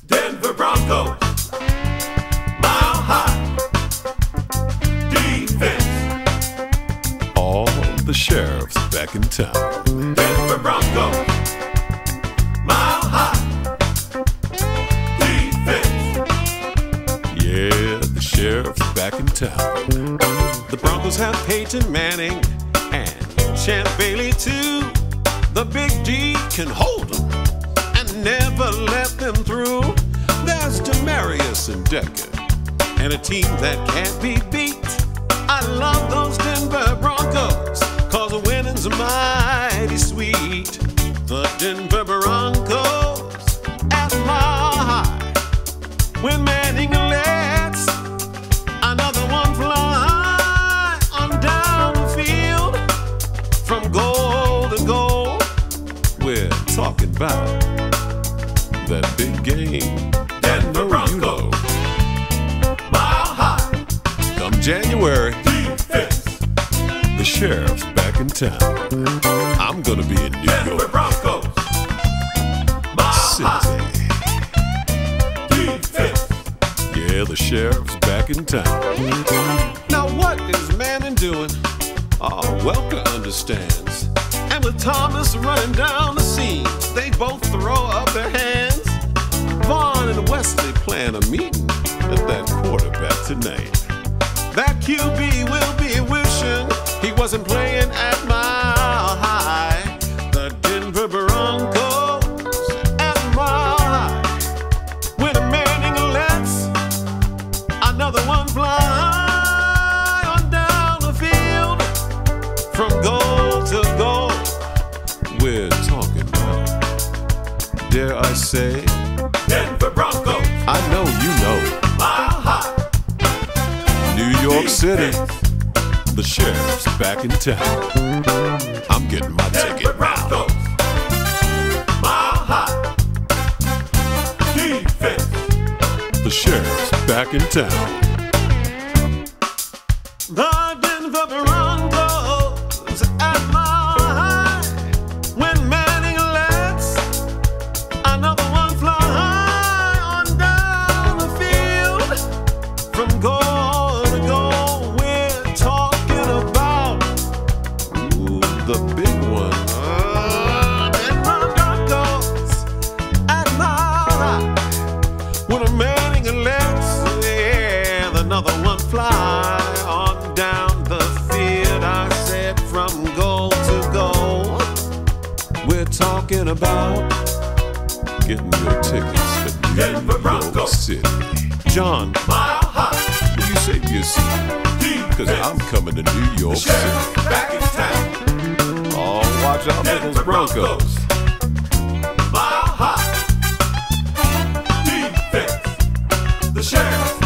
Denver Broncos. Mile high. Defense. All the sheriffs back in town. Denver Broncos. Mile high. Defense. Yeah, the sheriff's back in town. The Broncos have Peyton Manning and Champ Bailey too. The Big D can hold them and never let Decker and a team that can't be beat. I love those Denver Broncos, cause the winning's mighty sweet. The Denver Broncos at Mile High. When Manning lets another one fly on down the field from goal to goal, we're talking about that big game. Denver January, Defense. the sheriff's back in town. I'm gonna be in New Denver York Broncos. Mile high. City. Defense. Yeah, the sheriff's back in town. Now, what is Manning doing? Oh, Welker understands. And with Thomas running down the scene, they both throw up their hands. Von and Wesley plan a meeting at that quarterback tonight. That QB will be wishing he wasn't playing at Mile High. The Denver Broncos at Mile High. When a Manning lets another one fly on down the field from goal to goal. We're talking about, dare I say, Denver Broncos. I know you know, Mile high. New York City, the sheriff's back in town. I'm getting my ticket now. Broncos. Mile. Defense. The sheriff's back in town. The Denver Broncos at High. When Manning lets another one fly on down the field from goal talking about getting your tickets New Denver York Broncos. City. John, Mile high. will you save your seat? Because I'm coming to New York City. Back in town. Oh, watch out for those Broncos. Mile high. Defense. The sheriff